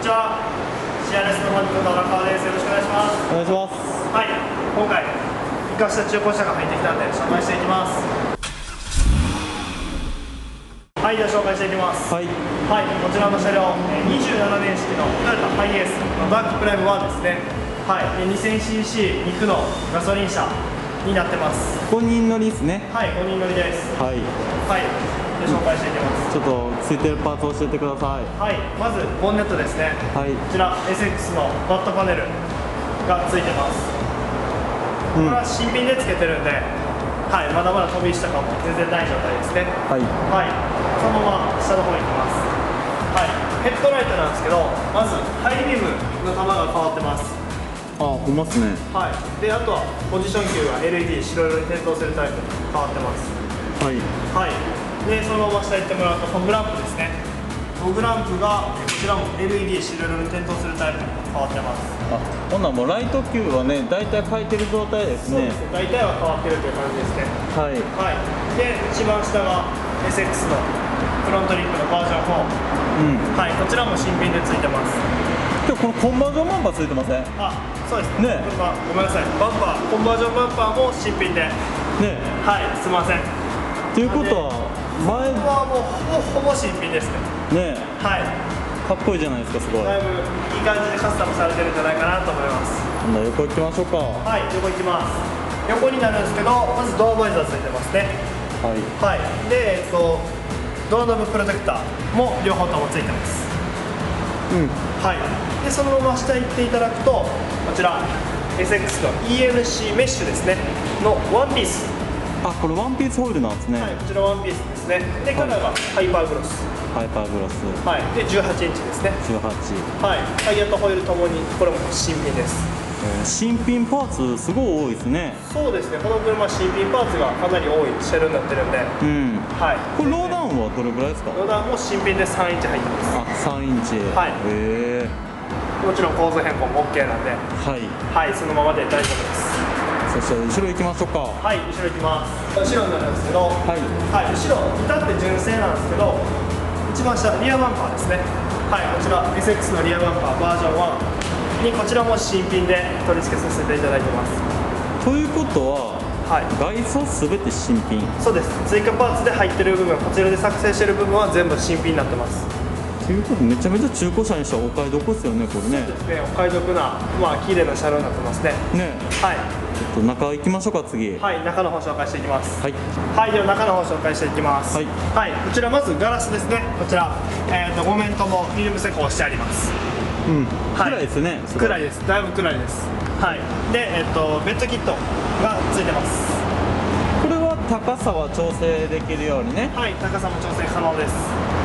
にちは。CRS の本日の荒川です。よろしくお願いします。お願いしますはい、今回、生かした中古車が入ってきたんで、紹介していきます。はい、では紹介していきます。はいはい、こちらの車両、えー27年式のトヨタハイエースのダークプライム1ですね。はい、で 2000cc 肉のガソリン車になってます。5人乗りですねはい、5人乗りです。はいはい、で紹介していきます。ちょっとついてるパーツ教えてくださいはい、まずボンネットですね。はいこちら SX のバットパネルがついてます。これは新品でつけてるんで、はい、まだまだ飛び石とかも全然ない状態ですね。はいはい、そのまま下の方に行きます。はい、ヘッドライトなんですけど、まずハイビームの玉が変わってます。あいますね。はい、であとはポジション球が LED 白色に点灯するタイプに変わってます。はい。はい、でそのまま下行ってもらうとフォグランプですね。フォグランプがこちらも LED 白色に点灯するタイプに変わってます。あほんならもうライト球はね大体書いてる状態ですね。大体は変わってるという感じですね。はい。はい。で一番下が SX のフロントリップのバージョン4うん。はい。こちらも新品でついてますこのコンバージョンバンパーついてません？ねあそうです。ねごめんなさい。バンパーコンバージョンバンパーも新品で。はいすいません。ということは前はもうほぼほぼ新品ですね。ねはい。かっこいいじゃないですかすごい。だいぶいい感じでカスタムされてるんじゃないかなと思います。ほんなら横行きましょうか。ははい、横行きます。横になるんですけど、まずドアバイザーついてますね。い。はい。で、えっと、ドアノブプロテクターも両方ともついてます。うんはい。で、そのまま下行っていただくと、こちら、 ESSEX の ENC メッシュですね、のワンピース。あこれワンピースホイールなんですね、はい、こちらワンピースですね。で、カラーがハイパーグロス。ハイパーグロスはい。で、18インチですね。18はい。タイヤとホイールともに、これも新品です。えー新品パーツすごい多いですねそうですね、この車、新品パーツがかなり多い車両になってるんで、うんはい。これローはどれぐらいですか？ローダーも新品で3インチ入ってます。あ3インチ。はい。へえ。もちろん構造変更も OK なんで。はい。はいそのままで大丈夫です。そして後ろ行きましょうか。はい後ろ行きます。後ろになるんですけどはい。はい後ろ至って純正なんですけど一番下リアバンパーですね。はいこちら SX のリアバンパーバージョン1にこちらも新品で取り付けさせていただいてます。ということははい。外装すべて新品。そうです。追加パーツで入ってる部分こちらで作成してる部分は全部新品になってます。ということでめちゃめちゃ中古車にしたらお買い得ですよねこれね。ですね。お買い得なまあ綺麗な車両になってますね。ね。はい。ちょっと中行きましょうか次。はい。中の方紹介していきます。はい。はい、では中の方紹介していきます。はい。こちらまずガラスですね。こちら、えっ、と5面ともフィルム施工してあります。うんはい暗いですね暗いです。だいぶ暗いです。はい。で、えっ、とベッドキットがついてます。これは高さは調整できるようにねはい、高さも調整可能です。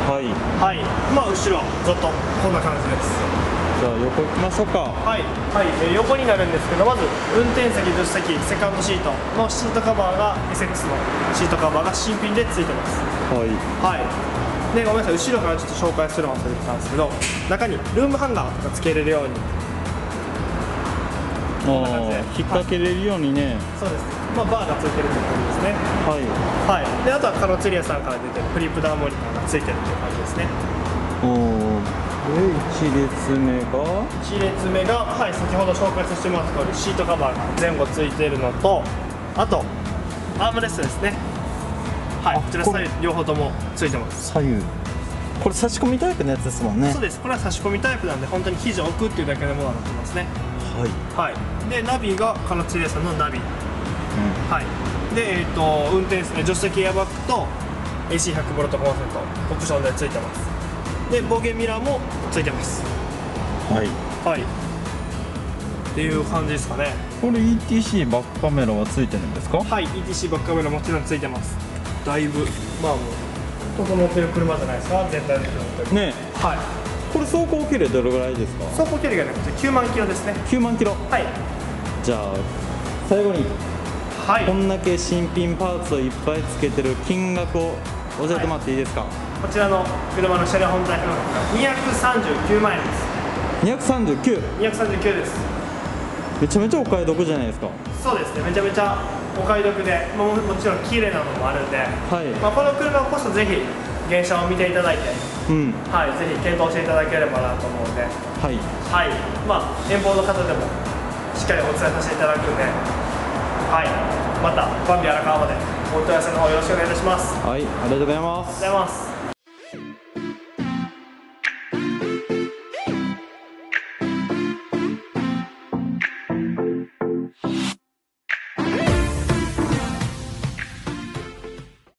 はいはい。まあ後ろずっとこんな感じです。じゃあ横行きましょうかはい、はい、えー横になるんですけど、まず運転席、助手席、セカンドシートのシートカバーが SX のシートカバーが新品でついてます。はいはい。で、ごめんなさい、後ろからちょっと紹介するの忘れてたんですけど、中にルームハンガーがつけれるように、んな感じで引っ掛けれるようにねそうです。まあ、バーがついてるという感じですね。はいはい。で、あとはカロツリアさんから出てるフリップダウンモニターがついてるという感じですね。おおで1列目が？1列目が、はい、先ほど紹介させてもらった通り、シートカバーが前後ついてるのと、あと、アームレストですね。はい、あこちら両方ともついてます。左右。これ差し込みタイプのやつですもんね。そうです。これは差し込みタイプなんで、本当に肘を置くっていうだけのものになってますね。はい、はい、でナビがカノツリエさんのナビ、うはい、で、えー、と運転助手席エアバッグと AC100V コンセントオプションでついてます。でボゲミラーもついてます。ん、はい。はい。っていう感じですかね。これ ETC バックカメラはついてるんですか？はい ETC バックカメラもちろんついてますだいぶ。まあもう整ってる車じゃないですか全体的に。ねはい。これ走行距離どれぐらいですか？走行距離がねこちら9万キロですね。9万キロ。はい。じゃあ最後にはい。こんだけ新品パーツをいっぱいつけてる金額を教えてもらっていいですか、こちらの車の車両本体価格が239万円です。239 239です。めちゃめちゃお買い得じゃないですか。そうですね。めちゃめちゃお買い得で、まあももちろん綺麗なのもあるんで、はい。まあ、この車こそぜひ原車を見ていただいて、うん。はい、ぜひ検討していただければなと思うんで、はい。はい、まあ遠方の方でもしっかりお伝えさせていただくんで、はい、またバンビ荒川までお問い合わせの方よろしくお願いいたします。ありはい。ありがとうございます。がとうございます。